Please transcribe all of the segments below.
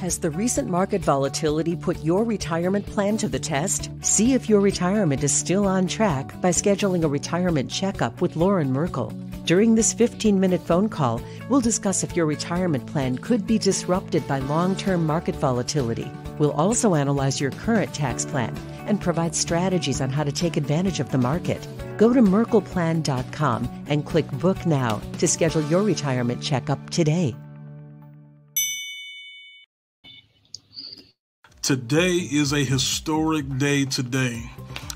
Has the recent market volatility put your retirement plan to the test? See if your retirement is still on track by scheduling a retirement checkup with Lauren Merkel. During this 15 minute phone call, we'll discuss if your retirement plan could be disrupted by long term market volatility. We'll also analyze your current tax plan and provide strategies on how to take advantage of the market. Go to merkelplan.com and click Book Now to schedule your retirement checkup today. Today is a historic day today.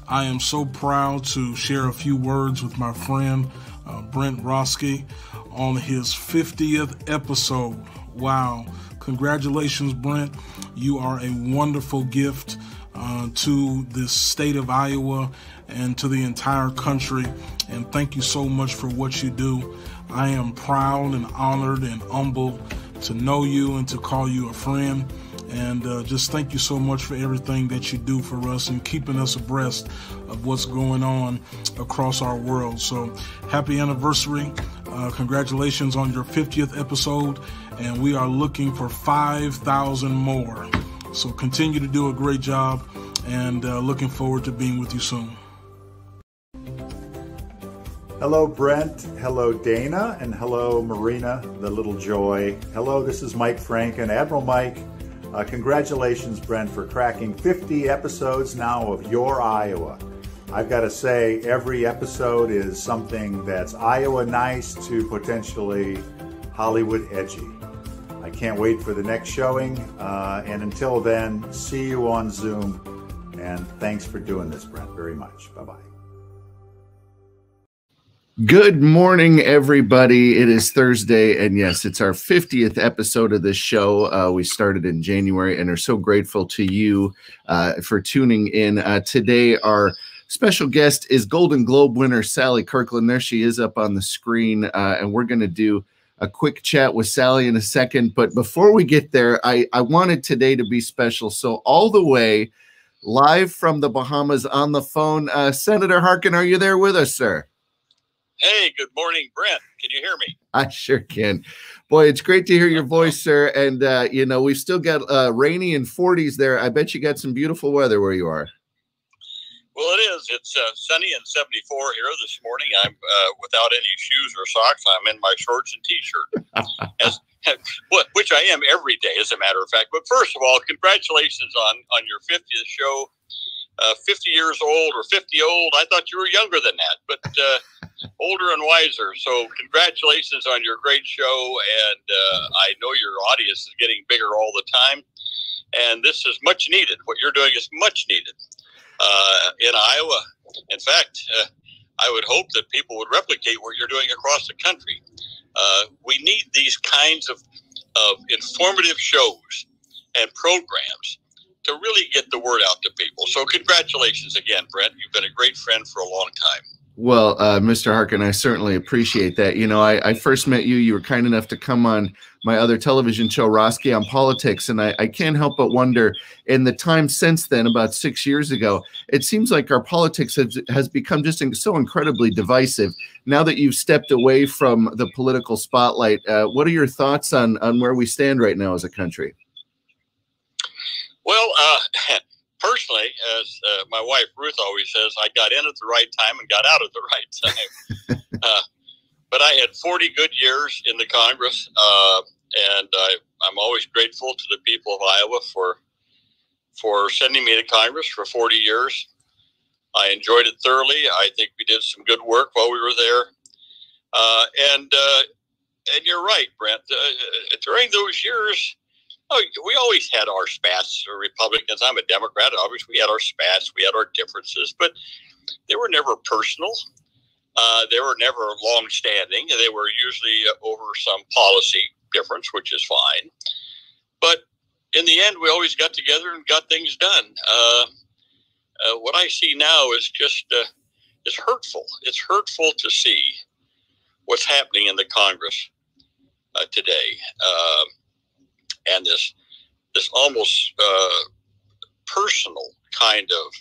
I am so proud to share a few words with my friend uh, Brent Roske on his 50th episode. Wow. Congratulations, Brent. You are a wonderful gift uh, to this state of Iowa and to the entire country. And thank you so much for what you do. I am proud and honored and humbled to know you and to call you a friend. And uh, just thank you so much for everything that you do for us and keeping us abreast of what's going on across our world. So, happy anniversary. Uh, congratulations on your 50th episode. And we are looking for 5,000 more. So, continue to do a great job and uh, looking forward to being with you soon. Hello, Brent. Hello, Dana. And hello, Marina, the little joy. Hello, this is Mike Franken, Admiral Mike. Uh, congratulations, Brent, for cracking 50 episodes now of Your Iowa. I've got to say, every episode is something that's Iowa nice to potentially Hollywood edgy. I can't wait for the next showing. Uh, and until then, see you on Zoom. And thanks for doing this, Brent, very much. Bye bye. Good morning, everybody. It is Thursday, and yes, it's our 50th episode of this show. Uh, we started in January and are so grateful to you uh, for tuning in. Uh, today, our special guest is Golden Globe winner Sally Kirkland. There she is up on the screen, uh, and we're going to do a quick chat with Sally in a second. But before we get there, I, I wanted today to be special. So, all the way live from the Bahamas on the phone, uh, Senator Harkin, are you there with us, sir? Hey, good morning, Brent. Can you hear me? I sure can. Boy, it's great to hear your voice, sir. And uh, you know, we've still got uh, rainy and 40s there. I bet you got some beautiful weather where you are. Well, it is. It's uh, sunny and 74 here this morning. I'm uh, without any shoes or socks. I'm in my shorts and t-shirt, as, which I am every day, as a matter of fact. But first of all, congratulations on on your 50th show. Uh, 50 years old or 50 old. I thought you were younger than that, but uh, older and wiser. So congratulations on your great show, and uh, I know your audience is getting bigger all the time, and this is much needed. What you're doing is much needed uh, in Iowa. In fact, uh, I would hope that people would replicate what you're doing across the country. Uh, we need these kinds of, of informative shows and programs to really get the word out to people. So, congratulations again, Brent. You've been a great friend for a long time. Well, uh, Mr. Harkin, I certainly appreciate that. You know, I, I, first met you. You were kind enough to come on my other television show, Roske on Politics, and I, I, can't help but wonder. In the time since then, about six years ago, it seems like our politics has, has become just so incredibly divisive. Now that you've stepped away from the political spotlight, uh, what are your thoughts on on where we stand right now as a country? Well, uh, personally, as uh, my wife Ruth always says, I got in at the right time and got out at the right time. uh, but I had 40 good years in the Congress, uh, and I, I'm always grateful to the people of Iowa for for sending me to Congress for 40 years. I enjoyed it thoroughly. I think we did some good work while we were there. Uh, and uh, and you're right, Brent. Uh, during those years, Oh, we always had our spats, Republicans. I'm a Democrat. Obviously, we had our spats, we had our differences, but they were never personal. Uh, they were never long standing. They were usually over some policy difference, which is fine. But in the end, we always got together and got things done. Uh, uh, what I see now is just uh, is hurtful. It's hurtful to see what's happening in the Congress uh, today. And this this almost uh, personal kind of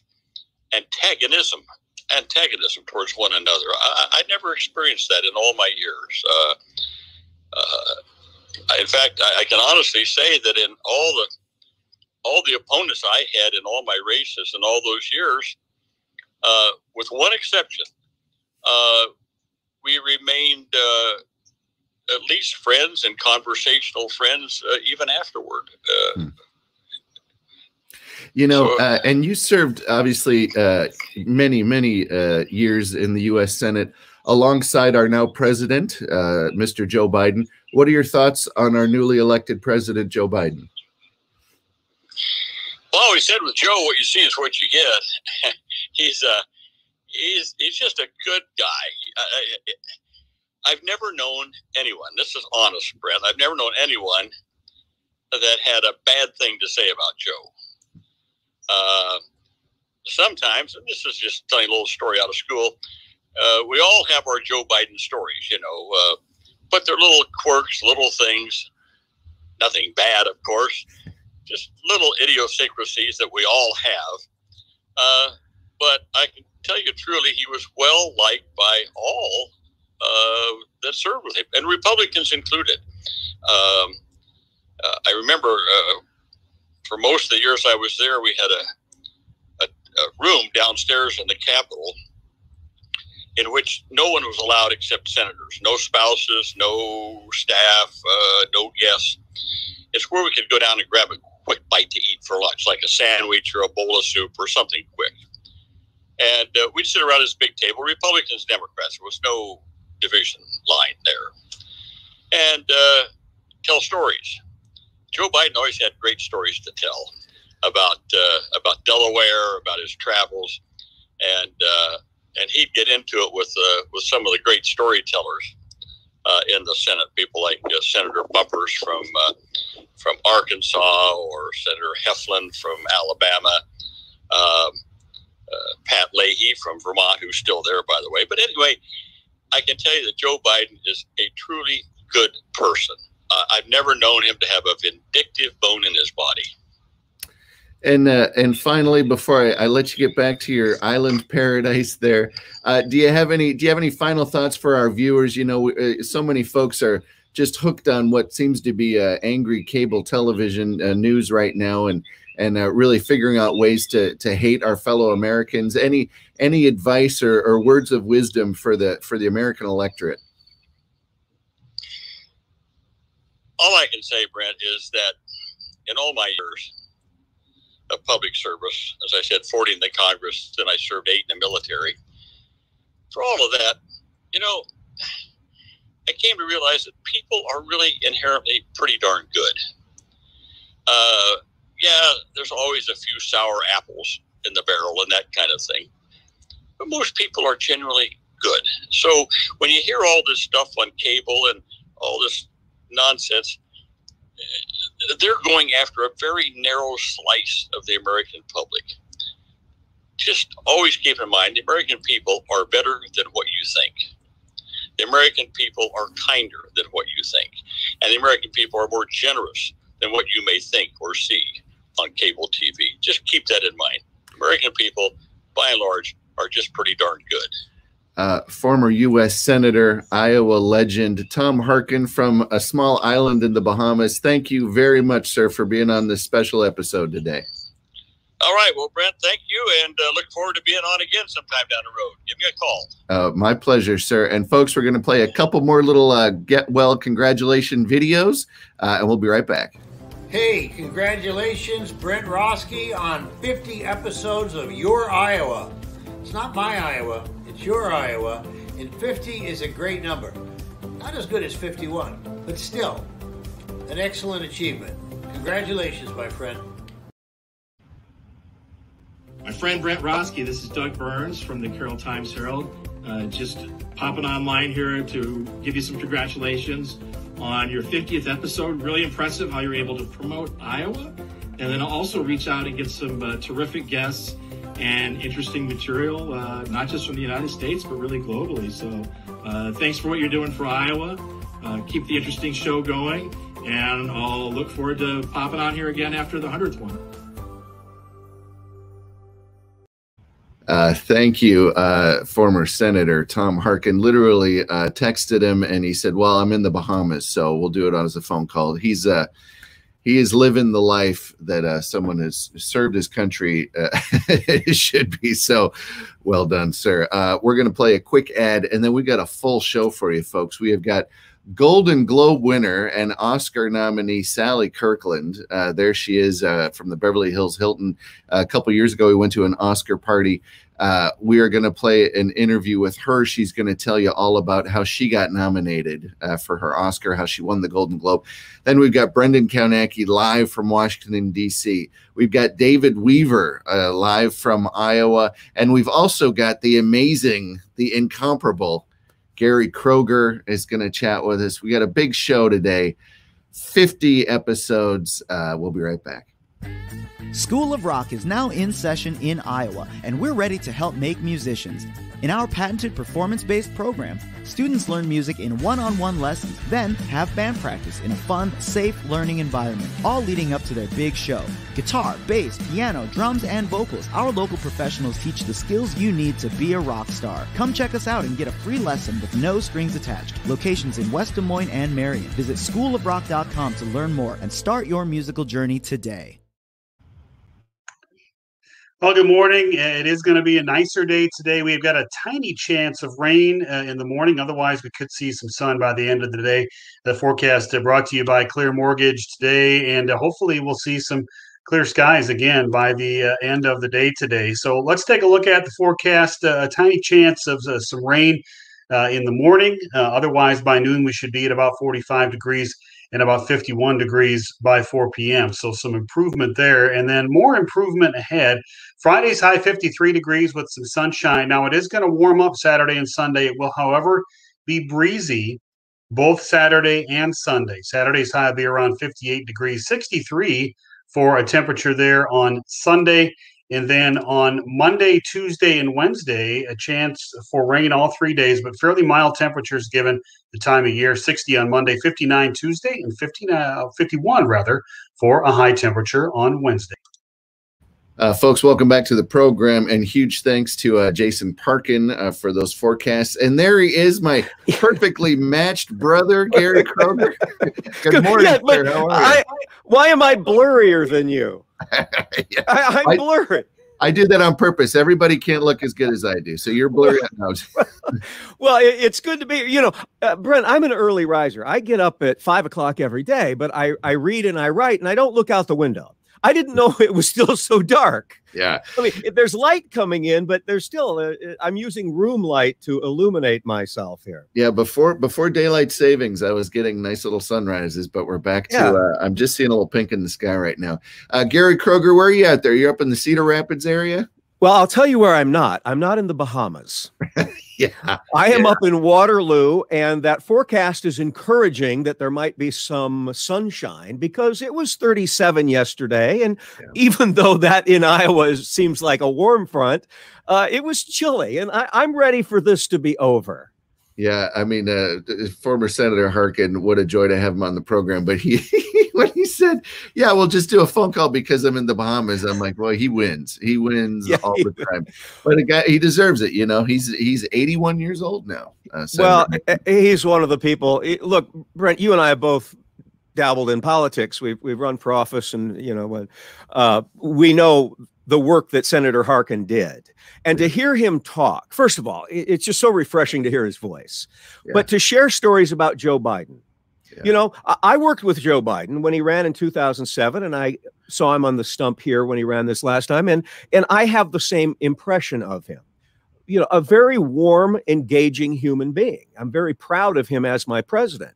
antagonism antagonism towards one another. I, I never experienced that in all my years. Uh, uh, in fact, I, I, can honestly say that in all the all the opponents I had in all my races in all those years, uh, with one exception, uh, we remained uh, at least friends and conversational friends uh, even afterward. Uh, hmm. You know, so, uh, and you served obviously many, many years in the U.S. Senate alongside our now president, Mr. Joe Biden. What are your thoughts on our newly elected president, Joe Biden? Well, I always said with Joe, what you see is what you get. he's uh, he's he's just a good guy. I, have never known anyone. This is honest, Brent. I've never known anyone that had a bad thing to say about Joe. Uh, sometimes, and this is just telling a little story out of school. Uh, we all have our Joe Biden stories, you know. Uh, but they're little quirks, little things. Nothing bad, of course. Just little idiosyncrasies that we all have. Uh, but I can tell you truly, he was well liked by all uh, that served with him, and Republicans included. Um, uh, I remember uh, for most of the years I was there, we had a, a, a room downstairs in the Capitol in which no one was allowed except senators, no spouses, no staff, uh, no guests. It's where we could go down and grab a quick bite to eat for lunch, like a sandwich or a bowl of soup or something quick. And uh, we'd sit around this big table, Republicans, Democrats. There was no division line there. And uh, tell stories. Joe Biden always had great stories to tell about uh, about Delaware, about his travels, and uh, and he'd get into it with uh, with some of the great storytellers uh, in the Senate, people like uh, Senator Bumpers from from Arkansas or Senator Heflin from Alabama, um, Pat Leahy from Vermont, who's still there, by the way. But anyway, I can tell you that Joe Biden is a truly good person. Uh, I've never known him to have a vindictive bone in his body. And uh, and finally, before I, I, let you get back to your island paradise, there, uh, do you have any do you have any final thoughts for our viewers? You know, uh, so many folks are just hooked on what seems to be uh, angry cable television uh, news right now, and and really figuring out ways to to hate our fellow Americans. Any any advice or, or words of wisdom for the for the American electorate? All I can say, Brent, is that in all my years of public service. As I said, 40 in the Congress, then I served eight in the military. For all of that, you know, I came to realize that people are really inherently pretty darn good. Uh, yeah, there's always a few sour apples in the barrel and that kind of thing. But most people are generally good. So when you hear all this stuff on cable and all this nonsense, eh, they're going after a very narrow slice of the American public. Just always keep in mind the American people are better than what you think. The American people are kinder than what you think. And the American people are more generous than what you may think or see on cable TV. Just keep that in mind. American people, by and large, are just pretty darn good uh, former U.S. Senator, Iowa legend, Tom Harkin from a small island in the Bahamas. Thank you very much, sir, for being on this special episode today. All right. Well, Brent, thank you, and uh, look forward to being on again sometime down the road. Give me a call. Uh, my pleasure, sir. And folks, we're going to play a couple more little uh, get well congratulation videos, uh, and we'll be right back. Hey, congratulations, Brent Roske, on 50 episodes of Your Iowa. It's not my Iowa it's your Iowa, and 50 is a great number. Not as good as 51, but still an excellent achievement. Congratulations, my friend. My friend Brent Roske, this is Doug Burns from the Carroll Times Herald. Uh, just popping online here to give you some congratulations on your 50th episode. Really impressive how you're able to promote Iowa and then also reach out and get some uh, terrific guests and interesting material, uh, not just from the United States, but really globally. So uh, thanks for what you're doing for Iowa. Uh, keep the interesting show going, and I'll look forward to popping on here again after the 100th one. Uh, thank you, uh, former Senator Tom Harkin. Literally uh, texted him and he said, "Well, I'm in the Bahamas, so we'll do it on as a phone call." He's uh, he is living the life that uh, someone has served his country uh, should be. So, well done, sir. Uh, we're going to play a quick ad, and then we got a full show for you, folks. We have got Golden Globe winner and Oscar nominee Sally Kirkland. Uh, there she is uh, from the Beverly Hills Hilton. a couple years ago, we went to an Oscar party. Uh, we are going to play an interview with her. She's going to tell you all about how she got nominated uh, for her Oscar, how she won the Golden Globe. Then we've got Brendan Kownacki live from Washington, D.C. We've got David Weaver uh, live from Iowa. And we've also got the amazing, the incomparable Gary Kroeger is going to chat with us. We got a big show today, 50 episodes. Uh, we'll be right back. School of Rock is now in session in Iowa, and we're ready to help make musicians. In our patented performance based program, students learn music in one on one lessons, then have band practice in a fun, safe learning environment, all leading up to their big show. Guitar, bass, piano, drums, and vocals, our local professionals teach the skills you need to be a rock star. Come check us out and get a free lesson with no strings attached. Locations in West Des Moines and Marion. Visit schoolofrock.com to learn more and start your musical journey today. Well, good morning. It is going to be a nicer day today. We've got a tiny chance of rain uh, in the morning. Otherwise, we could see some sun by the end of the day. The forecast uh, brought to you by Clear Mortgage today, and uh, hopefully, we'll see some clear skies again by the uh, end of the day today. So let's take a look at the forecast. Uh, a tiny chance of uh, some rain in the morning. otherwise, by noon, we should be at about 45 degrees and about 51 degrees by 4 p.m. So some improvement there. And then more improvement ahead. Friday's high 53 degrees with some sunshine. Now it is going to warm up Saturday and Sunday. It will, however, be breezy both Saturday and Sunday. Saturday's high will be around 58 degrees, 63 for a temperature there on Sunday. And then on Monday, Tuesday, and Wednesday, a chance for rain all three days, but fairly mild temperatures given the time of year 60 on Monday, 59 Tuesday, and 59, uh, 51 rather for a high temperature on Wednesday. Uh, folks, welcome back to the program, and huge thanks to uh, Jason Parkin uh, for those forecasts. And there he is, my perfectly matched brother, Gary Kroeger. Good morning, yeah, sir. How are I, you? why am I blurrier than you? yeah. I, am blurry. I do that on purpose. Everybody can't look as good as I do, so you're blurry well, it's good to be. You know, uh, Brent, I'm an early riser. I get up at five o'clock every day, but I I read and I write, and I don't look out the window. I didn't know it was still so dark. Yeah. I mean, there's light coming in, but there's still uh, uh, I'm using room light to illuminate myself here. Yeah, before before daylight savings, I was getting nice little sunrises, but we're back to yeah. uh, I'm just seeing a little pink in the sky right now. Uh, Gary Kroeger, where are you at there? You're up in the Cedar Rapids area? Well, I'll tell you where I'm not. I'm not in the Bahamas. yeah. I am yeah. up in Waterloo, and that forecast is encouraging that there might be some sunshine because it was 37 yesterday. And yeah. even though that in Iowa seems like a warm front, uh, it was chilly. And I, I'm ready for this to be over. Yeah, I mean, uh, former Senator Harkin, what a joy to have him on the program. But he, when he said, "Yeah, we'll just do a phone call because I'm in the Bahamas," I'm like, "Well, he wins. He wins yeah, all the time." But a guy, he deserves it. You know, he's he's 81 years old now. Uh, well, he's one of the people. Look, Brent, you and I have both dabbled in politics. We've we've run for office, and you know, when uh, we know the work that Senator Harkin did. And to hear him talk, first of all, it's just so refreshing to hear his voice. Yeah. But to share stories about Joe Biden. Yeah. You know, I worked with Joe Biden when he ran in 2007, and I saw him on the stump here when he ran this last time. And, and I have the same impression of him. You know, a very warm, engaging human being. I'm very proud of him as my president.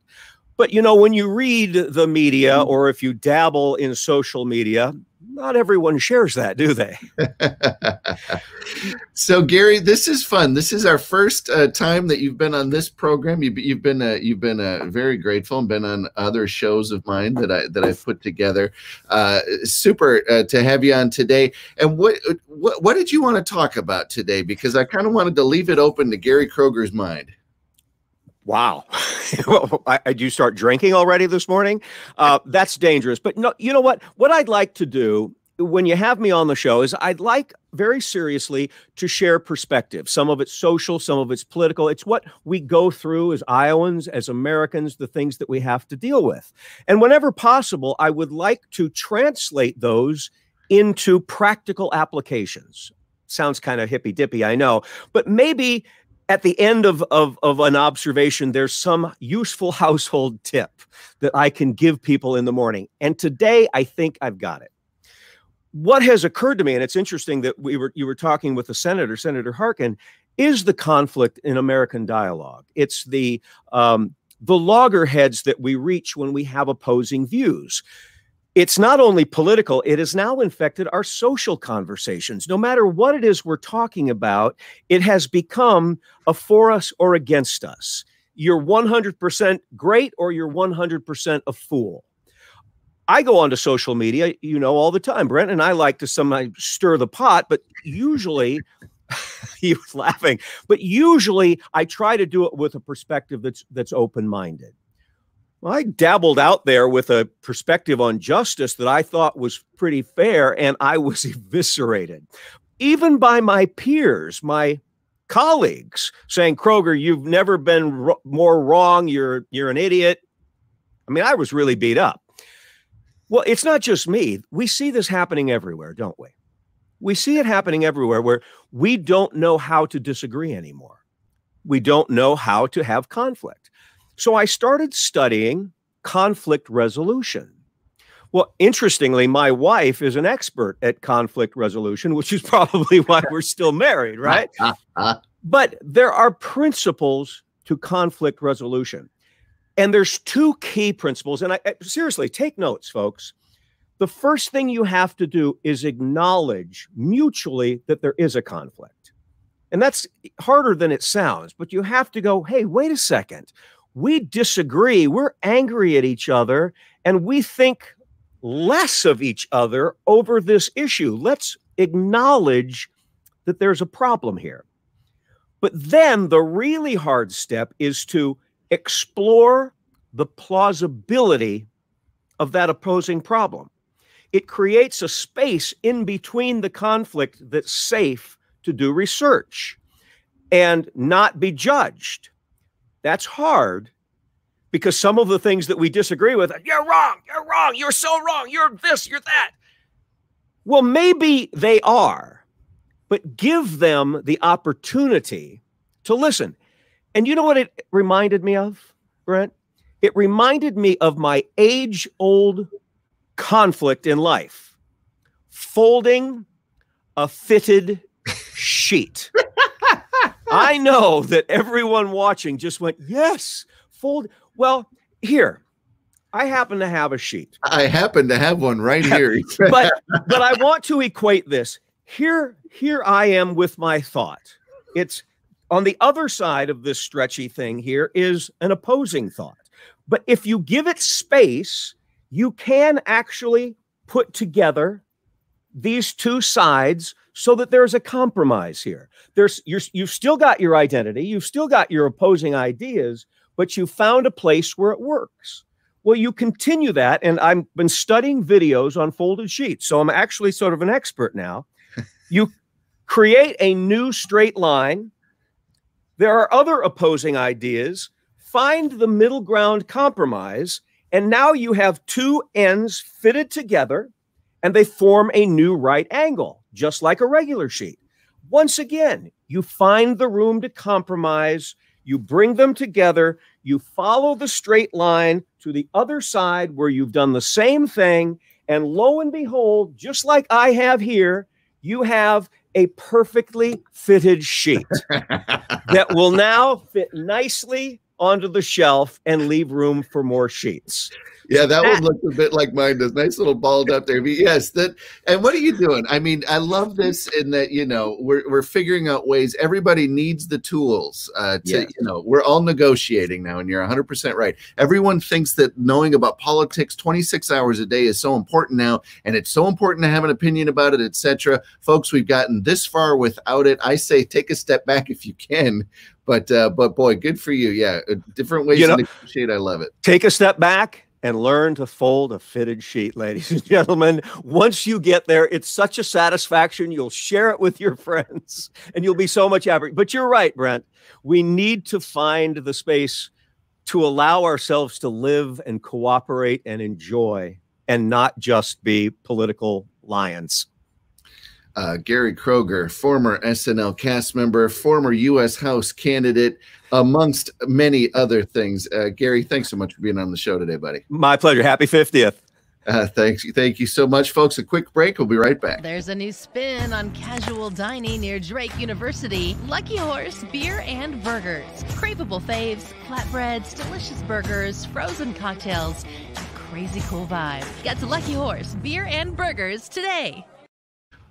But, you know, when you read the media mm-hmm. or if you dabble in social media, not everyone shares that, do they? so, Gary, this is fun. This is our first uh, time that you've been on this program. You've, you've been uh, you've been uh, very grateful and been on other shows of mine that I that I've put together. Uh, super uh, to have you on today. And what what what did you want to talk about today? Because I kind of wanted to leave it open to Gary Kroeger's mind. Wow. I, do start drinking already this morning. Uh, that's dangerous. But no, you know what? What I'd like to do when you have me on the show is I'd like very seriously to share perspective. Some of it's social, some of it's political. It's what we go through as Iowans, as Americans, the things that we have to deal with. And whenever possible, I would like to translate those into practical applications. Sounds kind of hippy dippy, I know, but maybe at the end of, of, of an observation, there's some useful household tip that I can give people in the morning. And today, I think I've got it. What has occurred to me, and it's interesting that we were you were talking with the senator, Senator Harkin, is the conflict in American dialogue. It's the um, the loggerheads that we reach when we have opposing views it's not only political, it has now infected our social conversations. No matter what it is we're talking about, it has become a for us or against us. You're 100% great or you're 100% a fool. I go onto social media, you know, all the time, Brent, and I like to sometimes stir the pot, but usually he was laughing, but usually I try to do it with a perspective that's that's open-minded. Well, I dabbled out there with a perspective on justice that I thought was pretty fair, and I was eviscerated, even by my peers, my colleagues, saying, "Kroeger, you've never been more wrong. You're you're an idiot." I mean, I was really beat up. Well, it's not just me. We see this happening everywhere, don't we? We see it happening everywhere where we don't know how to disagree anymore. We don't know how to have conflict. So I started studying conflict resolution. Well, interestingly, my wife is an expert at conflict resolution, which is probably why we're still married, right? but there are principles to conflict resolution. And there's two key principles. And I, seriously, take notes, folks. The first thing you have to do is acknowledge mutually that there is a conflict. And that's harder than it sounds, but you have to go, hey, wait a second we disagree, we're angry at each other, and we think less of each other over this issue. Let's acknowledge that there's a problem here. But then the really hard step is to explore the plausibility of that opposing problem. It creates a space in between the conflict that's safe to do research and not be judged. That's hard because some of the things that we disagree with, you're wrong, you're wrong, you're so wrong, you're this, you're that. Well, maybe they are, but give them the opportunity to listen. And you know what it reminded me of, Brent? It reminded me of my age old conflict in life folding a fitted sheet. I know that everyone watching just went, yes, fold. Well, here, I happen to have a sheet. I happen to have one right here. but but I want to equate this. Here, here I am with my thought. It's on the other side of this stretchy thing here is an opposing thought. But if you give it space, you can actually put together these two sides so that there's a compromise here. There's you're, you've still got your identity, you've still got your opposing ideas, but you found a place where it works. Well, you continue that, and I've been studying videos on folded sheets, so I'm actually sort of an expert now. you create a new straight line. There are other opposing ideas. Find the middle ground compromise, and now you have two ends fitted together, and they form a new right angle just like a regular sheet. Once again, you find the room to compromise, you bring them together, you follow the straight line to the other side where you've done the same thing. And lo and behold, just like I have here, you have a perfectly fitted sheet that will now fit nicely onto the shelf and leave room for more sheets. Yeah, that one looks a bit like mine does. Nice little balled up there. But yes, that. And what are you doing? I mean, I love this in that you know we're we're figuring out ways. Everybody needs the tools. Uh, to yes. you know, we're all negotiating now, and you're 100 percent right. Everyone thinks that knowing about politics 26 hours a day is so important now, and it's so important to have an opinion about it, etc. Folks, we've gotten this far without it. I say take a step back if you can. But uh, but boy, good for you. Yeah, uh, different ways you know, to negotiate. I love it. Take a step back and learn to fold a fitted sheet, ladies and gentlemen. Once you get there, it's such a satisfaction. You'll share it with your friends and you'll be so much happier. But you're right, Brent. We need to find the space to allow ourselves to live and cooperate and enjoy and not just be political lions. Uh, Gary Kroeger, former SNL cast member, former U.S. House candidate, amongst many other things. Uh, Gary, thanks so much for being on the show today, buddy. My pleasure. Happy 50th. Uh, thanks. Thank you so much, folks. A quick break. We'll be right back. There's a new spin on casual dining near Drake University. Lucky Horse Beer and Burgers. Craveable faves, flatbreads, delicious burgers, frozen cocktails, and crazy cool vibes. Get to Lucky Horse Beer and Burgers today.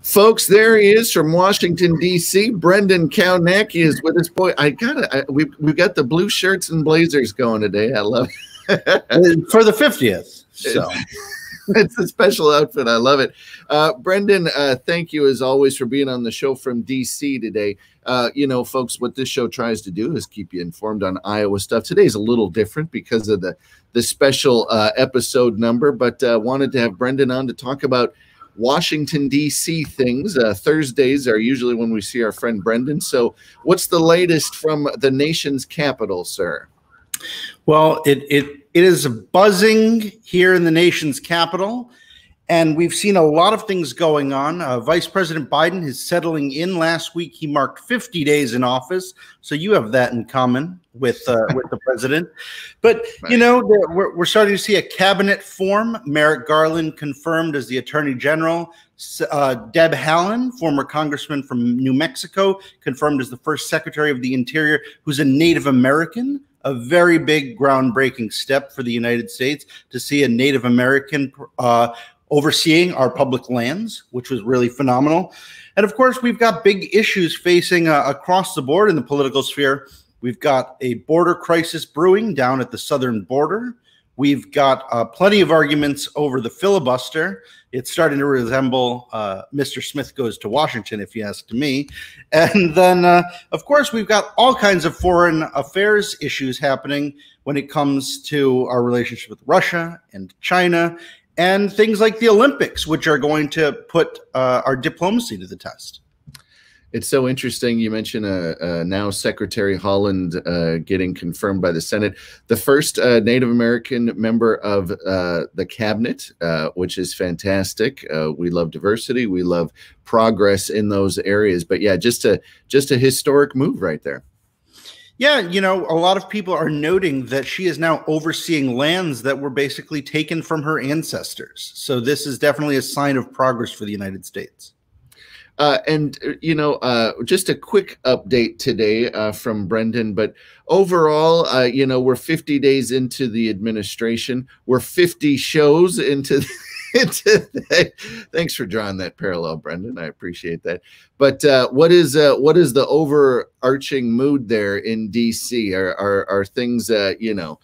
Folks, there he is from Washington D.C. Brendan Kownacki is with us. Boy, I got it. We've we've got the blue shirts and blazers going today. I love it for the fiftieth. So. it's a special outfit. I love it. Uh, Brendan, uh, thank you as always for being on the show from DC today. Uh, you know, folks, what this show tries to do is keep you informed on Iowa stuff. Today's a little different because of the the special uh, episode number, but uh, wanted to have Brendan on to talk about Washington, D.C. things. Uh, Thursdays are usually when we see our friend Brendan. So, what's the latest from the nation's capital, sir? Well, it, it, it is buzzing here in the nation's capital. And we've seen a lot of things going on. Uh, Vice President Biden is settling in. Last week, he marked 50 days in office. So you have that in common with uh, with the president. But right. you know, we're, we're starting to see a cabinet form. Merrick Garland confirmed as the Attorney General. Uh, Deb Haaland, former congressman from New Mexico, confirmed as the first Secretary of the Interior, who's a Native American a very big groundbreaking step for the United States to see a Native American uh, overseeing our public lands, which was really phenomenal. And of course, we've got big issues facing uh, across the board in the political sphere. We've got a border crisis brewing down at the southern border. We've got uh, plenty of arguments over the filibuster. It's starting to resemble uh, Mr. Smith Goes to Washington, if you ask me. And then, uh, of course, we've got all kinds of foreign affairs issues happening when it comes to our relationship with Russia and China and things like the Olympics, which are going to put uh, our diplomacy to the test. It's so interesting. You mentioned uh, uh, now Secretary Haaland uh, getting confirmed by the Senate, the first uh, Native American member of uh, the cabinet, which is fantastic. we love diversity. We love progress in those areas. But yeah, just a just a historic move right there. Yeah, you know, a lot of people are noting that she is now overseeing lands that were basically taken from her ancestors. So this is definitely a sign of progress for the United States. Uh, and uh, you know, uh, just a quick update today uh, from Brendan. But overall, uh, you know, we're 50 days into the administration. We're 50 shows into. thanks for drawing that parallel, Brendan. I appreciate that. But uh, what is uh, what is the overarching mood there in DC? Are are, are things uh, you know?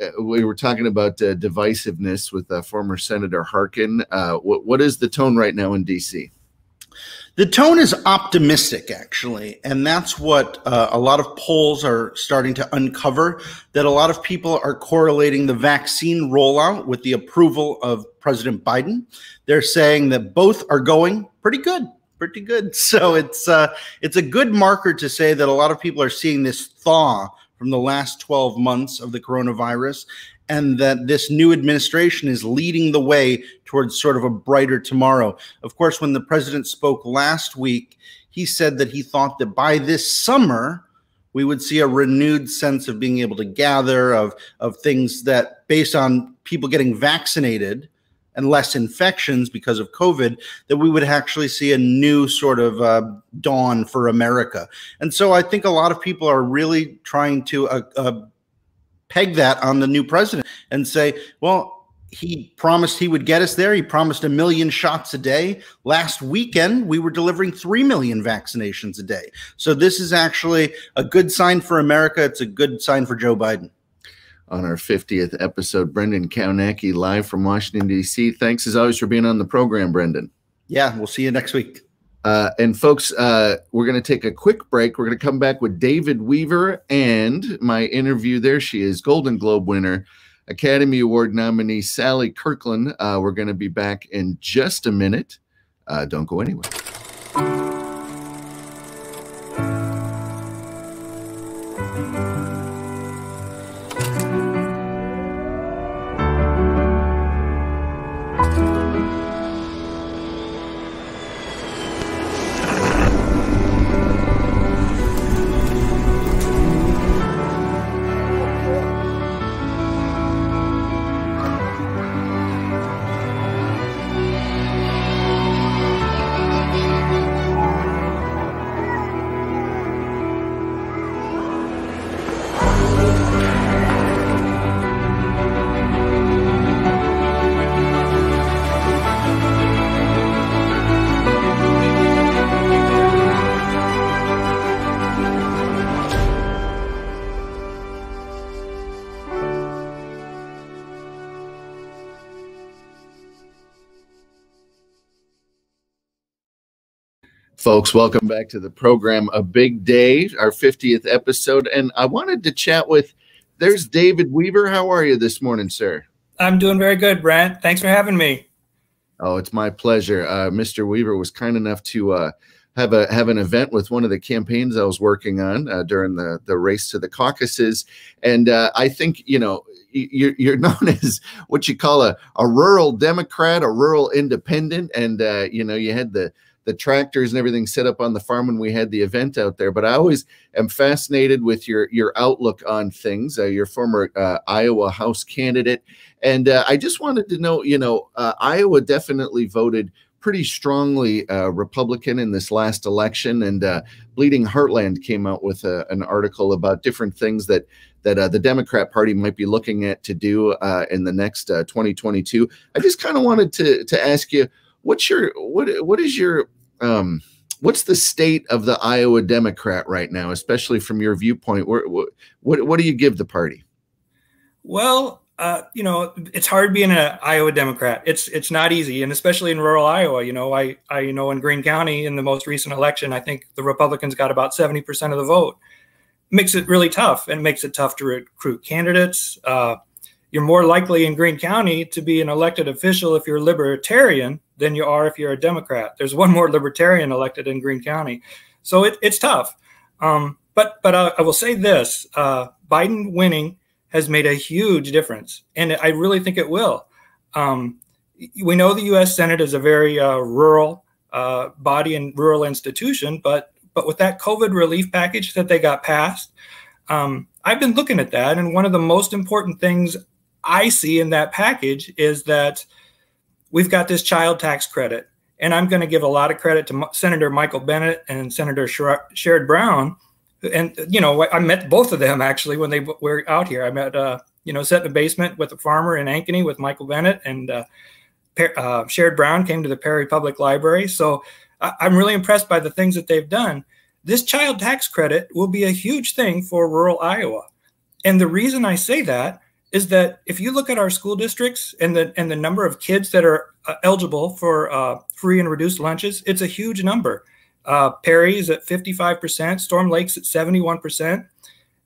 Uh, we were talking about divisiveness with former Senator Harkin. what what is the tone right now in DC? The tone is optimistic, actually. And that's what uh, a lot of polls are starting to uncover that a lot of people are correlating the vaccine rollout with the approval of President Biden. They're saying that both are going pretty good. Pretty good. So it's uh, it's a good marker to say that a lot of people are seeing this thaw from the last 12 months of the coronavirus and that this new administration is leading the way towards sort of a brighter tomorrow. Of course, when the president spoke last week, he said that he thought that by this summer, we would see a renewed sense of being able to gather, of, of things that, based on people getting vaccinated and less infections because of COVID, that we would actually see a new sort of uh, dawn for America. And so I think a lot of people are really trying to uh, uh, peg that on the new president and say, well, he promised he would get us there. He promised a million shots a day. Last weekend, we were delivering 3 million vaccinations a day. So, this is actually a good sign for America. It's a good sign for Joe Biden. On our 50th episode, Brendan Kownacki live from Washington, D.C. Thanks as always for being on the program, Brendan. Yeah, we'll see you next week. Uh, and folks, uh, we're going to take a quick break. We're going to come back with David Weaver and my interview there. She is Golden Globe winner Academy Award nominee Sally Kirkland. Uh, we're going to be back in just a minute. Uh, don't go anywhere. Folks, welcome back to the program. A big day, our 50th episode. And I wanted to chat with, there's David Weaver. How are you this morning, sir? I'm doing very good, Brent. Thanks for having me. Oh, it's my pleasure. Uh, Mr. Weaver was kind enough to uh, have a have an event with one of the campaigns I was working on uh, during the the race to the caucuses, and uh, I think you know you're, you're known as what you call a, a rural Democrat, a rural independent, and uh, you know you had the the tractors and everything set up on the farm when we had the event out there. But I always am fascinated with your your outlook on things. Uh, your former uh, Iowa House candidate, and uh, I just wanted to know, you know, uh, Iowa definitely voted pretty strongly uh, Republican in this last election, and uh, Bleeding Heartland came out with a, an article about different things that that uh, the Democrat Party might be looking at to do uh, in the next uh, 2022. I just kind of wanted to to ask you, what's your what what is your um, what's the state of the Iowa Democrat right now, especially from your viewpoint? What what what do you give the party? Well, uh, you know, it's hard being an Iowa Democrat. It's it's not easy, and especially in rural Iowa. You know, I I you know in Greene County in the most recent election, I think the Republicans got about seventy percent of the vote. makes it really tough, and makes it tough to recruit candidates. Uh, you're more likely in Greene County to be an elected official if you're libertarian than you are if you're a Democrat. There's one more libertarian elected in Greene County, so it, it's tough. Um, but but I, I, will say this: uh, Biden winning has made a huge difference, and I really think it will. Um, we know the U.S. Senate is a very uh, rural uh, body and rural institution, but but with that COVID relief package that they got passed, um, I've been looking at that, and one of the most important things I see in that package is that we've got this child tax credit. And I'm going to give a lot of credit to Senator Michael Bennet and Senator Sherrod Brown. And, you know, I met both of them actually when they were out here. I met, uh, you know, sat in the basement with a farmer in Ankeny with Michael Bennet and uh, uh, Sherrod Brown came to the Perry Public Library. So I- I'm really impressed by the things that they've done. This child tax credit will be a huge thing for rural Iowa. And the reason I say that is that if you look at our school districts and the and the number of kids that are uh, eligible for uh, free and reduced lunches, it's a huge number. Uh, Perry is at 55%, Storm Lake's at 71%.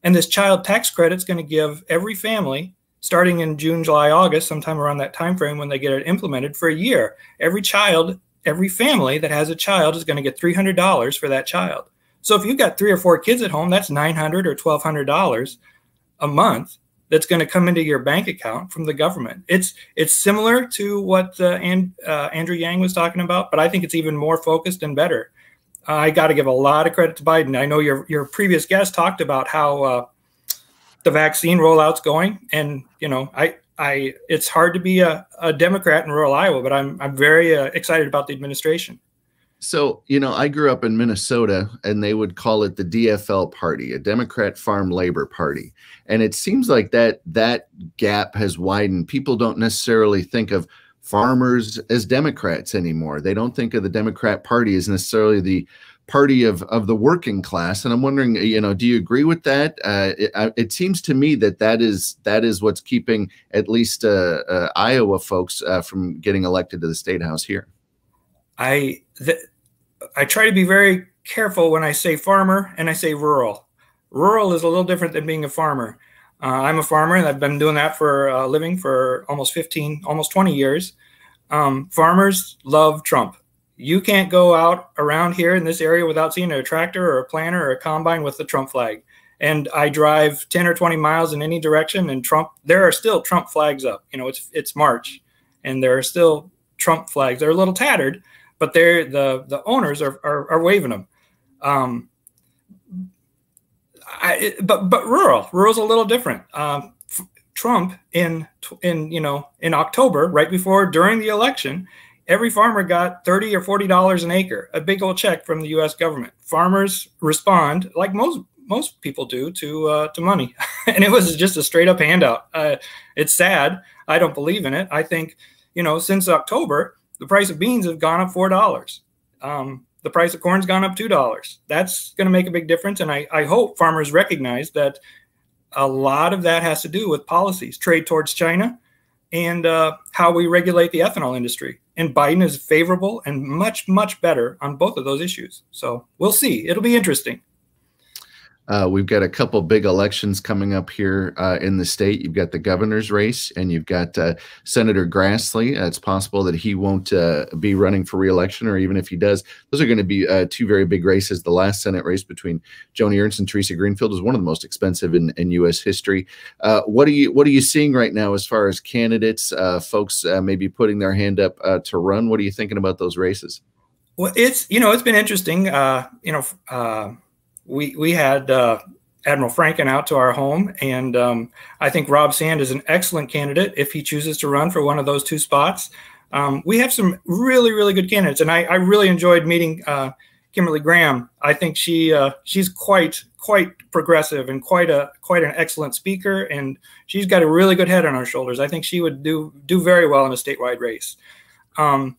And this child tax credit is going to give every family, starting in June, July, August, sometime around that time frame when they get it implemented for a year, every child, every family that has a child is going to get $300 for that child. So if you've got three or four kids at home, that's $900 or $1,200 a month that's going to come into your bank account from the government. It's it's similar to what uh, and, uh, Andrew Yang was talking about, but I think it's even more focused and better. Uh, I got to give a lot of credit to Biden. I know your your previous guest talked about how uh, the vaccine rollout's going, and you know I I it's hard to be a, a Democrat in rural Iowa, but I'm I'm very uh, excited about the administration. So, you know, I grew up in Minnesota and they would call it the DFL party, a Democrat Farm Labor Party. And it seems like that that gap has widened. People don't necessarily think of farmers as Democrats anymore. They don't think of the Democrat Party as necessarily the party of of the working class and i'm wondering you know do you agree with that uh, it, it, seems to me that that is that is what's keeping at least uh, uh, iowa folks uh, from getting elected to the state house here I I try to be very careful when I say farmer and I say rural. Rural is a little different than being a farmer. Uh, I'm a farmer and I've been doing that for a living for almost 15, almost 20 years. Um, farmers love Trump. You can't go out around here in this area without seeing a tractor or a planter or a combine with the Trump flag. And I drive 10 or 20 miles in any direction and Trump, there are still Trump flags up. You know, it's, it's March and there are still Trump flags. They're a little tattered, but they're the, the owners are, are, are waving them. Um, I, but but rural, rural's a little different. Um, Trump in in you know in October, right before during the election, every farmer got thirty or forty dollars an acre, a big old check from the U.S. government. Farmers respond like most most people do to uh, to money, and it was just a straight up handout. Uh, it's sad. I don't believe in it. I think you know since October, the price of beans have gone up four dollars. Um, the price of corn's gone up $2. That's going to make a big difference. And I, I hope farmers recognize that a lot of that has to do with policies, trade towards China, and uh, how we regulate the ethanol industry. And Biden is favorable and much, much better on both of those issues. So we'll see. It'll be interesting. Uh, we've got a couple big elections coming up here uh, in the state. You've got the governor's race, and you've got uh, Senator Grassley. it's possible that he won't uh, be running for reelection, or even if he does, those are going to be uh, two very big races. The last Senate race between Joni Ernst and Theresa Greenfield is one of the most expensive in, in U.S. history. Uh, what are you What are you seeing right now as far as candidates, folks maybe putting their hand up to run? What are you thinking about those races? Well, it's you know it's been interesting. you know we we had uh, Admiral Franken out to our home, and um, I think Rob Sand is an excellent candidate if he chooses to run for one of those two spots. Um, we have some really really good candidates, and I, I really enjoyed meeting uh, Kimberly Graham. I think she uh, she's quite quite progressive and quite a quite an excellent speaker, and she's got a really good head on her shoulders. I think she would do do very well in a statewide race. Um,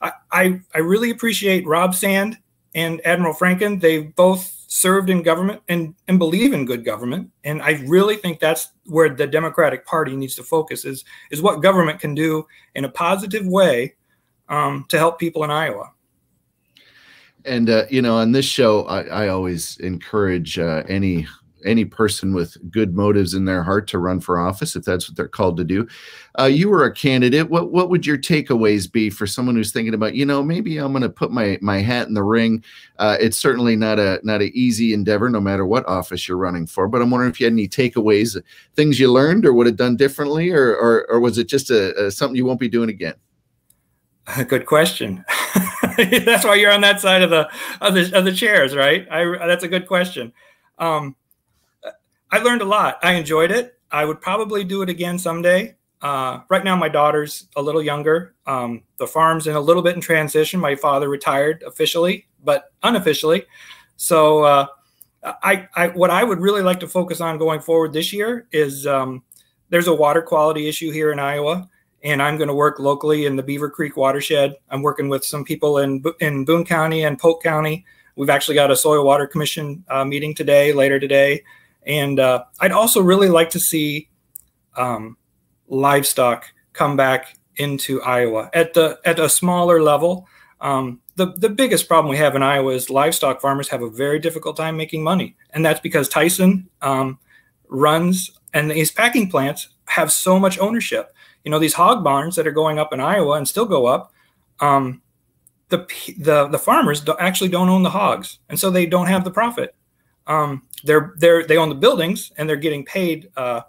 I, I I really appreciate Rob Sand and Admiral Franken. They've both served in government and, and believe in good government. And I really think that's where the Democratic Party needs to focus is, is what government can do in a positive way um, to help people in Iowa. And, uh, you know, on this show, I, I always encourage uh, any any person with good motives in their heart to run for office if that's what they're called to do. Uh, you were a candidate. What what would your takeaways be for someone who's thinking about, you know, maybe I'm going to put my my hat in the ring. Uh, it's certainly not a not an easy endeavor, no matter what office you're running for. But I'm wondering if you had any takeaways, things you learned or would have done differently, or or, or was it just a, a something you won't be doing again? Good question. that's why you're on that side of the of the of the chairs, right? I, that's a good question. Um, I learned a lot. I enjoyed it. I would probably do it again someday. Uh, right now, my daughter's a little younger. Um, the farm's in a little bit in transition. My father retired officially, but unofficially. So, uh, I, I, what I would really like to focus on going forward this year is um, there's a water quality issue here in Iowa, and I'm going to work locally in the Beaver Creek watershed. I'm working with some people in in Boone County and Polk County. We've actually got a soil water commission uh, meeting today, later today. And uh, I'd also really like to see um, livestock come back into Iowa at the at a smaller level. Um, the the biggest problem we have in Iowa is livestock farmers have a very difficult time making money, and that's because Tyson um, runs and these packing plants have so much ownership. You know these hog barns that are going up in Iowa and still go up. Um, the the the farmers don't, actually don't own the hogs, and so they don't have the profit. Um, they're they're they own the buildings and they're getting paid uh,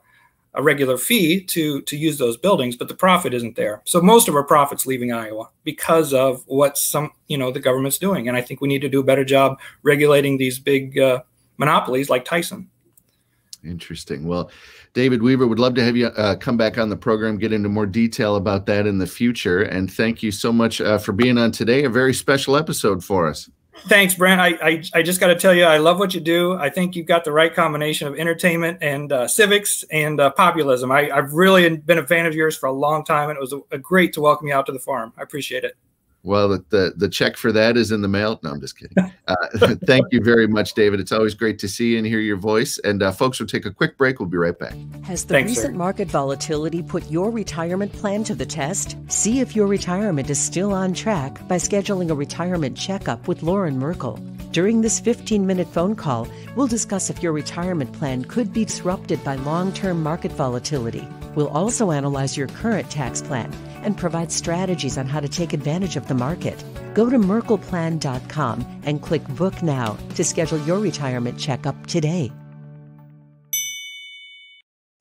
a regular fee to to use those buildings, but the profit isn't there. So most of our profits leaving Iowa because of what some you know the government's doing, and I think we need to do a better job regulating these big uh, monopolies like Tyson. Interesting. Well, David Weaver would love to have you uh, come back on the program, get into more detail about that in the future. And thank you so much uh, for being on today. A very special episode for us. Thanks, Brent. I, I, I just got to tell you, I love what you do. I think you've got the right combination of entertainment and uh, civics and uh, populism. I, I've really been a fan of yours for a long time, and it was a, a great to welcome you out to the farm. I appreciate it. Well, the, the, the check for that is in the mail. No, I'm just kidding. Uh, thank you very much, David. It's always great to see and hear your voice. And uh, folks, we'll take a quick break. We'll be right back. Has the Thanks, recent sir. market volatility put your retirement plan to the test? See if your retirement is still on track by scheduling a retirement checkup with Lauren Merkel. During this 15 minute phone call, we'll discuss if your retirement plan could be disrupted by long term market volatility. We'll also analyze your current tax plan and provide strategies on how to take advantage of the market. Go to merkelplan.com and click Book Now to schedule your retirement checkup today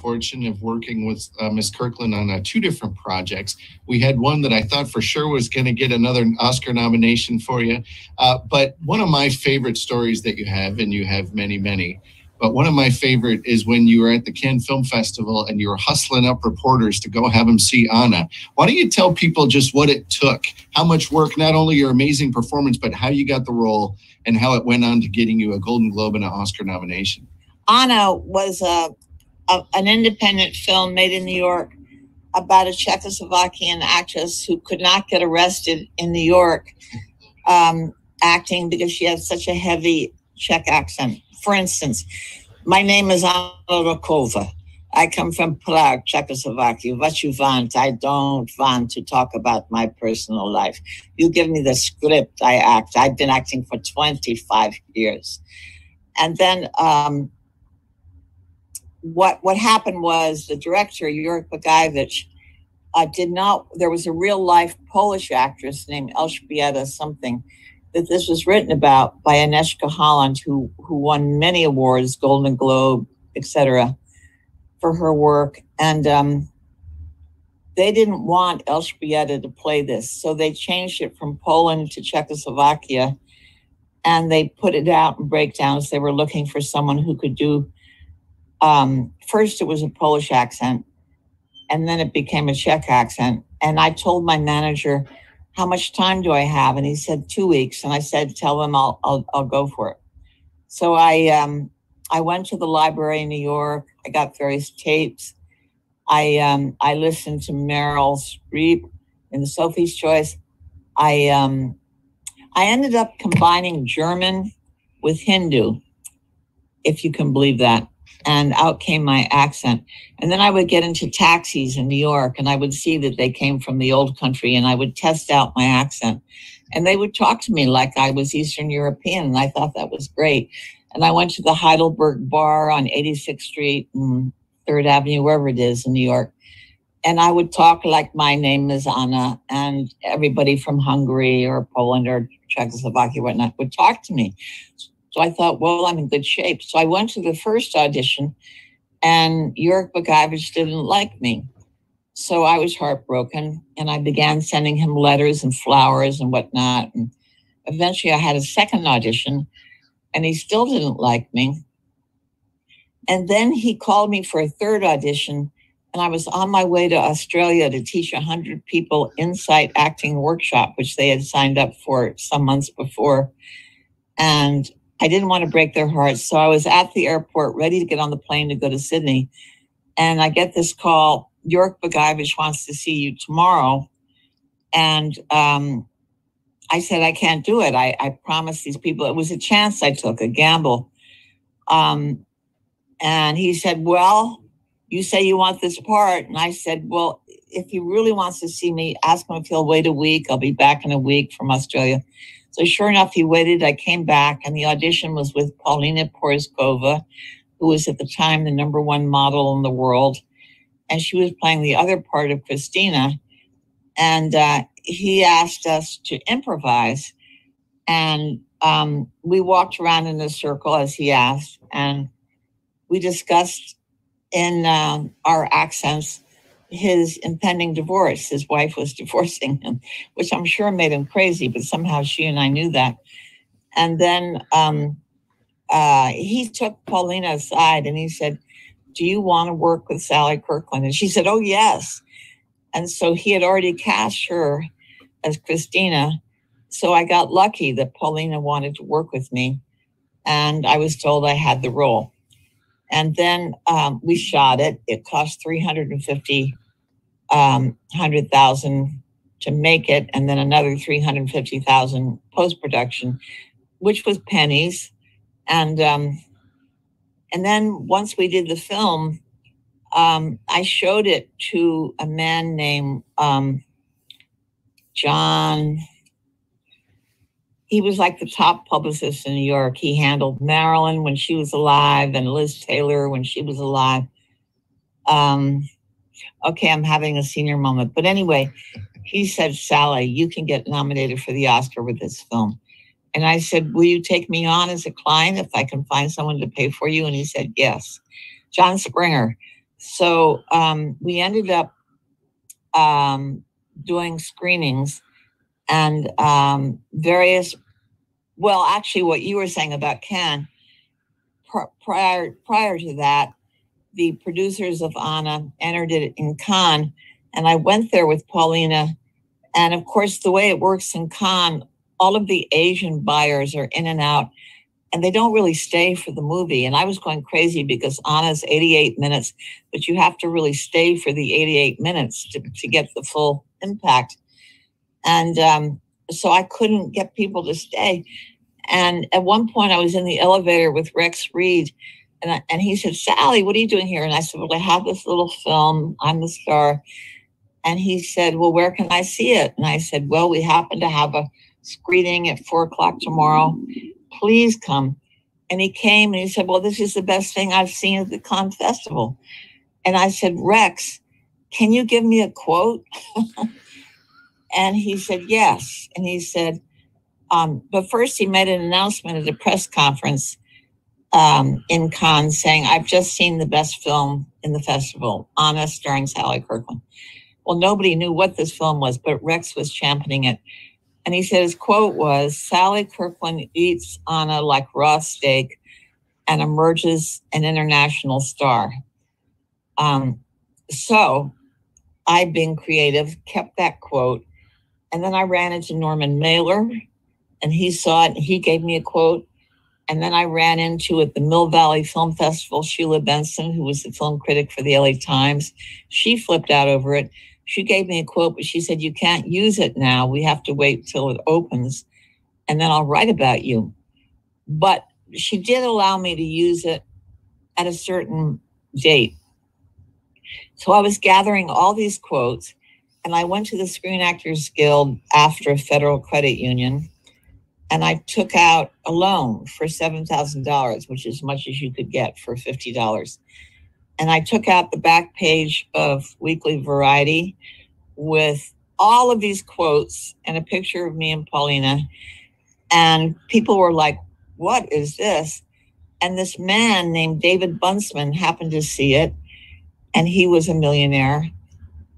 fortune of working with uh, Miss Kirkland on uh, two different projects. We had one that I thought for sure was going to get another Oscar nomination for you. Uh, but one of my favorite stories that you have, and you have many, many, but one of my favorite is when you were at the Cannes Film Festival and you were hustling up reporters to go have them see Anna. Why don't you tell people just what it took, how much work, not only your amazing performance, but how you got the role and how it went on to getting you a Golden Globe and an Oscar nomination? Anna was a a, an independent film made in New York about a Czechoslovakian actress who could not get arrested in New York um, acting because she has such a heavy Czech accent. For instance, my name is Anna Rokova. I come from Prague, Czechoslovakia. What you want? I don't want to talk about my personal life. You give me the script, I act. I've been acting for 25 years. And then um, what what happened was the director Yurek Bogayevicz uh, did not. There was a real life Polish actress named Elżbieta something that this was written about by Agnieszka Holland, who who won many awards, Golden Globe, etc., for her work, and um, they didn't want Elżbieta to play this, so they changed it from Poland to Czechoslovakia, and they put it out in breakdowns. They were looking for someone who could do um, first it was a Polish accent, and then it became a Czech accent. And I told my manager, "How much time do I have?" And he said, two weeks." And I said, "Tell him I'll I'll, I'll go for it." So I um, I went to the library in New York. I got various tapes. I um, I listened to Meryl Streep in the Sophie's Choice. I um, I ended up combining German with Hindu, if you can believe that and out came my accent. And then I would get into taxis in New York and I would see that they came from the old country and I would test out my accent. And they would talk to me like I was Eastern European. And I thought that was great. And I went to the Heidelberg Bar on 86th Street and Third Avenue, wherever it is in New York. And I would talk like my name is Anna, and everybody from Hungary or Poland or Czechoslovakia, whatnot, would talk to me. So I thought, well, I'm in good shape. So I went to the first audition, and Yurek Bogayevicz didn't like me. So I was heartbroken, and I began sending him letters and flowers and whatnot. And eventually, I had a second audition, and he still didn't like me. And then he called me for a third audition, and I was on my way to Australia to teach 100 people insight acting workshop, which they had signed up for some months before. And I didn't want to break their hearts. So I was at the airport ready to get on the plane to go to Sydney. And I get this call York Bogayevicz wants to see you tomorrow. And um, I said, I can't do it. I, I promised these people it was a chance I took, a gamble. Um, and he said, Well, you say you want this part. And I said, Well, if he really wants to see me, ask him if he'll wait a week. I'll be back in a week from Australia. So sure enough, he waited. I came back, and the audition was with Paulina Porizkova, who was at the time the number one model in the world, and she was playing the other part of Christina. And uh, he asked us to improvise, and um, we walked around in a circle as he asked, and we discussed in uh, our accents his impending divorce. His wife was divorcing him, which I'm sure made him crazy, but somehow she and I knew that. And then um, uh, he took Paulina aside and he said, Do you want to work with Sally Kirkland? And she said, Oh, yes. And so he had already cast her as Christina. So I got lucky that Paulina wanted to work with me. And I was told I had the role. And then um, we shot it. It cost 350 um, hundred thousand to make it, and then another three hundred fifty thousand post production, which was pennies, and um, and then once we did the film, um, I showed it to a man named um, John. He was like the top publicist in New York. He handled Marilyn when she was alive and Liz Taylor when she was alive. Um, okay, I'm having a senior moment. But anyway, he said, Sally, you can get nominated for the Oscar with this film. And I said, Will you take me on as a client if I can find someone to pay for you? And he said, Yes. John Springer. So um, we ended up um, doing screenings and um, various, well, actually, what you were saying about Ken, pr- prior, prior to that, the producers of Anna entered it in Cannes, and I went there with Paulina. And of course, the way it works in Cannes, all of the Asian buyers are in and out, and they don't really stay for the movie. And I was going crazy because Anna's 88 minutes, but you have to really stay for the 88 minutes to, to get the full impact. And um, so I couldn't get people to stay. And at one point, I was in the elevator with Rex Reed, and, I, and he said, Sally, what are you doing here? And I said, Well, I have this little film. I'm the star. And he said, Well, where can I see it? And I said, Well, we happen to have a screening at four o'clock tomorrow. Please come. And he came and he said, Well, this is the best thing I've seen at the Cannes Festival. And I said, Rex, can you give me a quote? and he said, Yes. And he said, um, but first he made an announcement at a press conference um, in Cannes saying, I've just seen the best film in the festival, Anna starring Sally Kirkland. Well, nobody knew what this film was, but Rex was championing it. And he said his quote was Sally Kirkland eats Anna like raw steak and emerges an international star. Um, so I, being creative, kept that quote. And then I ran into Norman Mailer and he saw it and he gave me a quote. And then I ran into at the Mill Valley Film Festival, Sheila Benson, who was the film critic for the LA Times. She flipped out over it. She gave me a quote, but she said, You can't use it now. We have to wait till it opens, and then I'll write about you. But she did allow me to use it at a certain date. So I was gathering all these quotes, and I went to the Screen Actors Guild after federal credit union and I took out a loan for $7,000, which is as much as you could get for $50. And I took out the back page of Weekly Variety with all of these quotes and a picture of me and Paulina. And people were like, What is this? And this man named David Buntsman happened to see it, and he was a millionaire.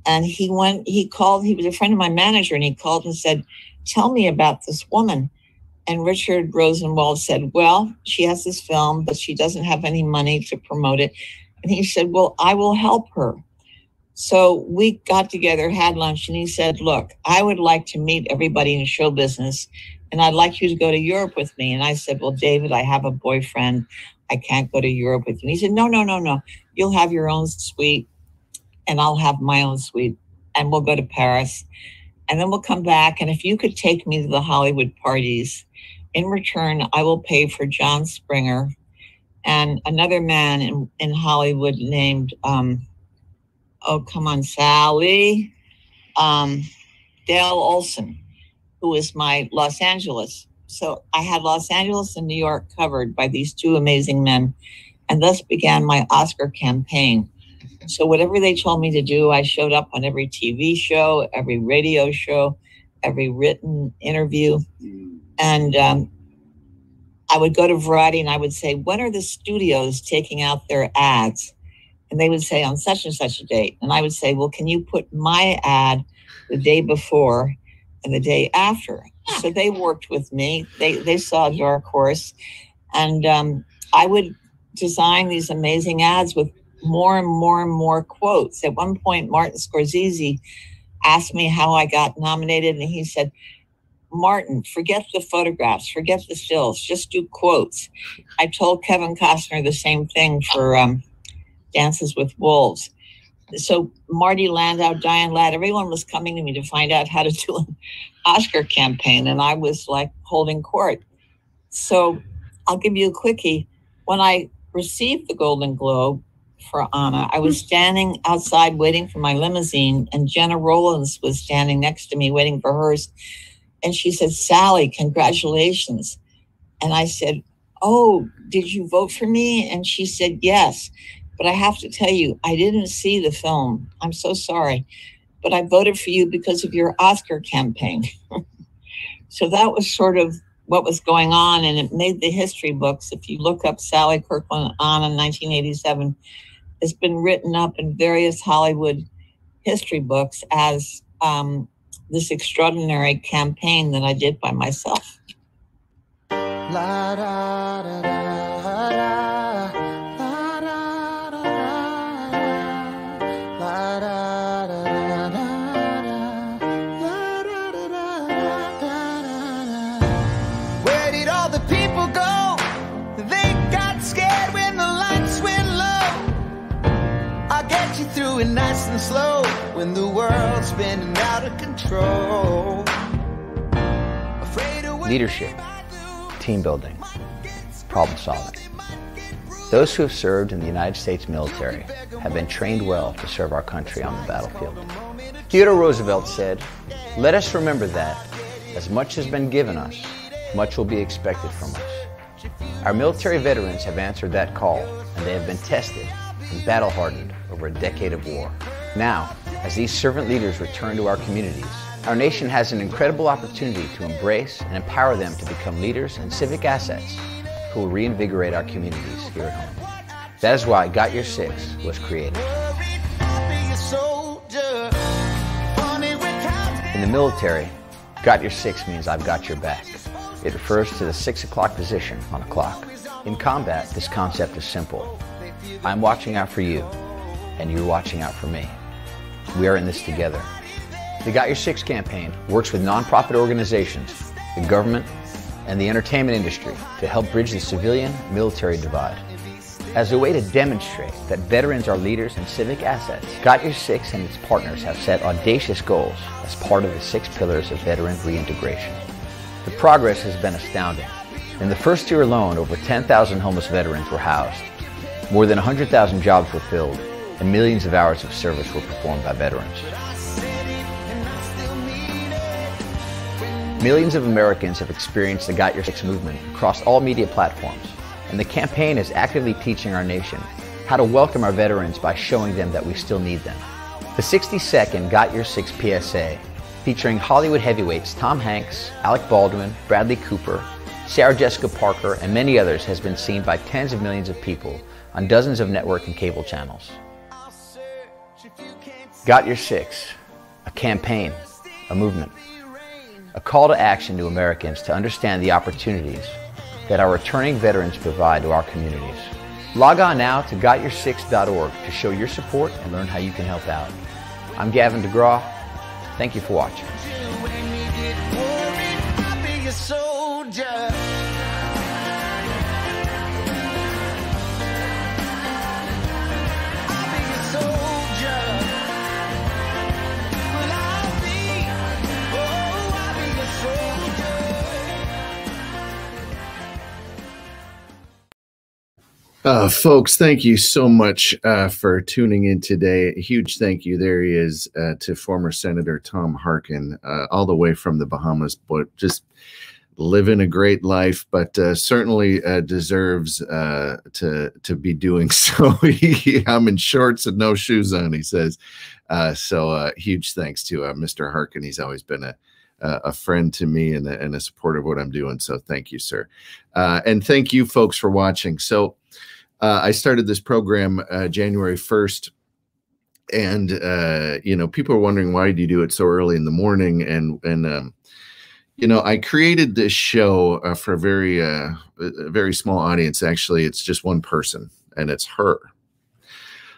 And he went, he called, he was a friend of my manager, and he called and said, Tell me about this woman. And Richard Rosenwald said, Well, she has this film, but she doesn't have any money to promote it. And he said, Well, I will help her. So we got together, had lunch, and he said, Look, I would like to meet everybody in show business, and I'd like you to go to Europe with me. And I said, Well, David, I have a boyfriend. I can't go to Europe with you. And he said, No, no, no, no. You'll have your own suite, and I'll have my own suite, and we'll go to Paris. And then we'll come back. And if you could take me to the Hollywood parties, in return, I will pay for John Springer and another man in, in Hollywood named, um, oh, come on, Sally, um, Dale Olson, who is my Los Angeles. So I had Los Angeles and New York covered by these two amazing men. And thus began my Oscar campaign. So, whatever they told me to do, I showed up on every TV show, every radio show, every written interview. And um, I would go to Variety and I would say, when are the studios taking out their ads? And they would say, on such and such a date. And I would say, well, can you put my ad the day before and the day after? So they worked with me. They, they saw Dark Horse. And um, I would design these amazing ads with more and more and more quotes. At one point, Martin Scorsese asked me how I got nominated, and he said, Martin, forget the photographs, forget the stills, just do quotes. I told Kevin Costner the same thing for um, Dances with Wolves. So Marty Landau, Diane Ladd, everyone was coming to me to find out how to do an Oscar campaign, and I was like holding court. So I'll give you a quickie. When I received the Golden Globe for Anna, mm-hmm. I was standing outside waiting for my limousine, and Gena Rowlands was standing next to me waiting for hers And she said, Sally, congratulations. And I said, Oh, did you vote for me? And she said, Yes. But I have to tell you, I didn't see the film. I'm so sorry. But I voted for you because of your Oscar campaign. so that was sort of what was going on, and it made the history books. If you look up Sally Kirkland on in 1987, it's been written up in various Hollywood history books as um, this extraordinary campaign that I did by myself. La, da, da, da, slow when the world's spinning out of control. Leadership, team building, problem solving. Those who have served in the United States military have been trained well to serve our country on the battlefield. Theodore Roosevelt said, Let us remember that, as much has been given us, much will be expected from us. Our military veterans have answered that call, and they have been tested and battle hardened over a decade of war. Now, as these servant leaders return to our communities, our nation has an incredible opportunity to embrace and empower them to become leaders and civic assets who will reinvigorate our communities here at home. That is why Got Your Six was created. In the military, Got Your Six means I've got your back. It refers to the six o'clock position on a clock. In combat, this concept is simple. I'm watching out for you, and you're watching out for me. We are in this together. The Got Your Six campaign works with nonprofit organizations, the government, and the entertainment industry to help bridge the civilian military divide. As a way to demonstrate that veterans are leaders and civic assets, Got Your Six and its partners have set audacious goals as part of the six pillars of veteran reintegration. The progress has been astounding. In the first year alone, over 10,000 homeless veterans were housed. More than 100,000 jobs were filled, and millions of hours of service were performed by veterans. Millions of Americans have experienced the Got Your Six movement across all media platforms, and the campaign is actively teaching our nation how to welcome our veterans by showing them that we still need them. The 60 second Got Your Six PSA, featuring Hollywood heavyweights Tom Hanks, Alec Baldwin, Bradley Cooper, Sarah Jessica Parker, and many others, has been seen by tens of millions of people on dozens of network and cable channels. Got Your Six, a campaign, a movement, a call to action to Americans to understand the opportunities that our returning veterans provide to our communities. Log on now to gotyoursix.org to show your support and learn how you can help out. I'm Gavin DeGraw. Thank you for watching. Uh, folks, thank you so much uh, for tuning in today. A huge thank you. There he is uh, to former Senator Tom Harkin, uh, all the way from the Bahamas, but just living a great life, but uh, certainly uh, deserves to to be doing so. I'm in shorts and no shoes on, he says. so huge thanks to Mr. Harkin. He's always been a a friend to me and a, and a supporter of what I'm doing. So thank you, sir. and thank you, folks, for watching. So uh, I started this program uh, January 1st. And, uh, you know, people are wondering why do you do it so early in the morning? And, and, um, you know, I created this show uh, for a very, uh, a very small audience. Actually, it's just one person and it's her.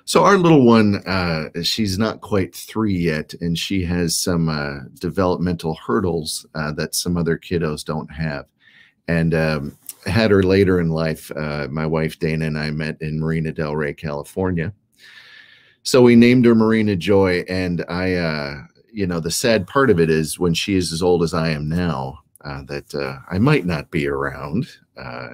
So our little one, uh, she's not quite three yet, and she has some developmental hurdles that some other kiddos don't have. And um, had her later in life. Uh, my wife Dana and I met in Marina Del Rey, California. So we named her Marina Joy, and I, uh, you know, the sad part of it is when she is as old as I am now, uh, that uh, I might not be around uh,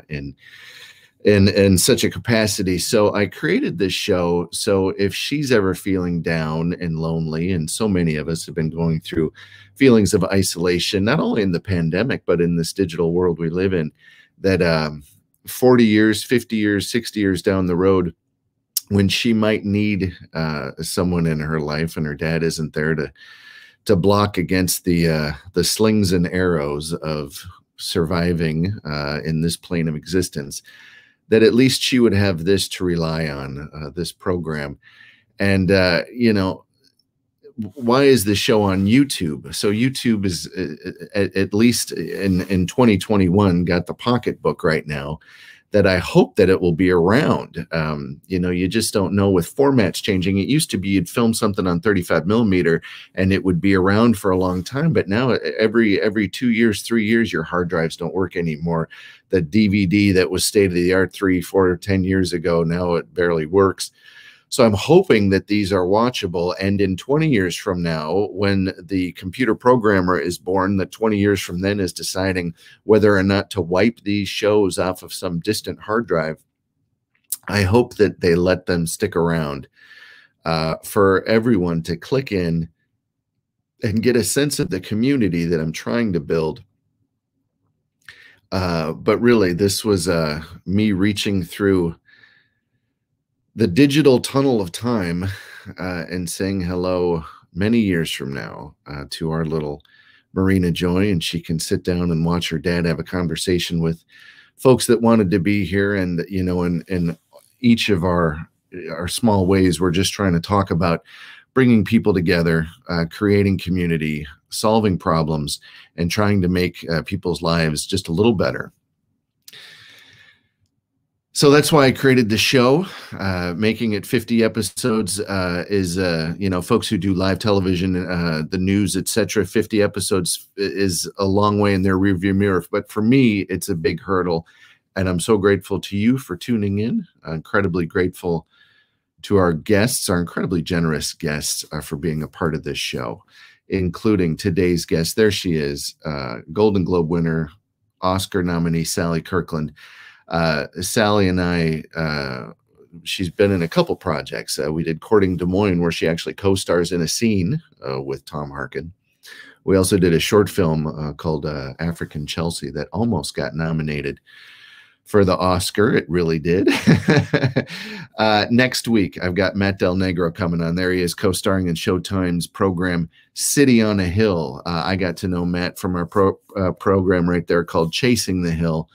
in in such a capacity. So I created this show. So if she's ever feeling down and lonely, and so many of us have been going through feelings of isolation, not only in the pandemic but in this digital world we live in, that um, 40 years, 50 years, 60 years down the road, when she might need uh, someone in her life and her dad isn't there to to block against the uh, the slings and arrows of surviving uh, in this plane of existence that at least she would have this to rely on, uh, this program. And, uh, you know, why is the show on YouTube? So YouTube is uh, at, at, least in, in 2021 got the pocketbook right now that I hope that it will be around. Um, you know, you just don't know with formats changing. It used to be you'd film something on 35 millimeter and it would be around for a long time, but now every every two years, three years, your hard drives don't work anymore. The DVD that was state of the art three, four, ten years ago, now it barely works. So I'm hoping that these are watchable. And in 20 years from now, when the computer programmer is born, that 20 years from then is deciding whether or not to wipe these shows off of some distant hard drive, I hope that they let them stick around uh, for everyone to click in and get a sense of the community that I'm trying to build. Uh, but really, this was uh, me reaching through the digital tunnel of time uh, and saying hello many years from now uh, to our little Marina Joy, and she can sit down and watch her dad have a conversation with folks that wanted to be here. And you know, in in each of our our small ways, we're just trying to talk about bringing people together, uh, creating community, solving problems, and trying to make uh, people's lives just a little better so that's why I created the show. Uh, making it 50 episodes uh, is, uh, you know, folks who do live television, uh, the news, etc. 50 episodes is a long way in their rearview mirror. But for me, it's a big hurdle. And I'm so grateful to you for tuning in. I'm incredibly grateful to our guests, our incredibly generous guests, uh, for being a part of this show, including today's guest. There she is, uh, Golden Globe winner, Oscar nominee Sally Kirkland uh, Sally and I, uh, she's been in a couple projects. Uh, we did Courting Des Moines, where she actually co-stars in a scene uh, with Tom Harkin. We also did a short film uh, called uh, African Chelsea that almost got nominated for the Oscar. It really did. next week, I've got Matt Del Negro coming on. There he is, co-starring in Showtime's program City on a Hill. I got to know Matt from our pro program right there called Chasing the Hill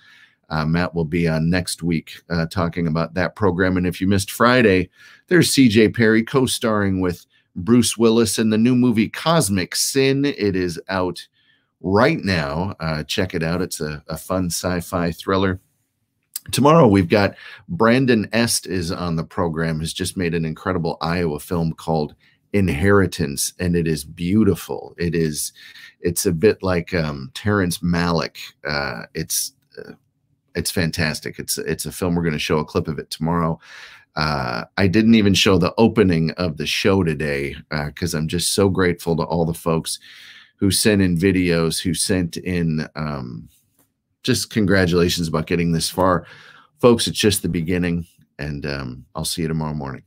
uh, Matt will be on next week uh, talking about that program. And if you missed Friday, there's CJ Perry co starring with Bruce Willis in the new movie Cosmic Sin. It is out right now. Uh, check it out. It's a, a fun sci fi thriller. Tomorrow we've got Brandon Est is on the program, has just made an incredible Iowa film called Inheritance, and it is beautiful. It is, it's a bit like um, Terrence Malick. Uh, it's uh, it's fantastic. It's it's a film. We're going to show a clip of it tomorrow. Uh, I didn't even show the opening of the show today because uh, I'm just so grateful to all the folks who sent in videos, who sent in um, just congratulations about getting this far. Folks, it's just the beginning, and um, I'll see you tomorrow morning.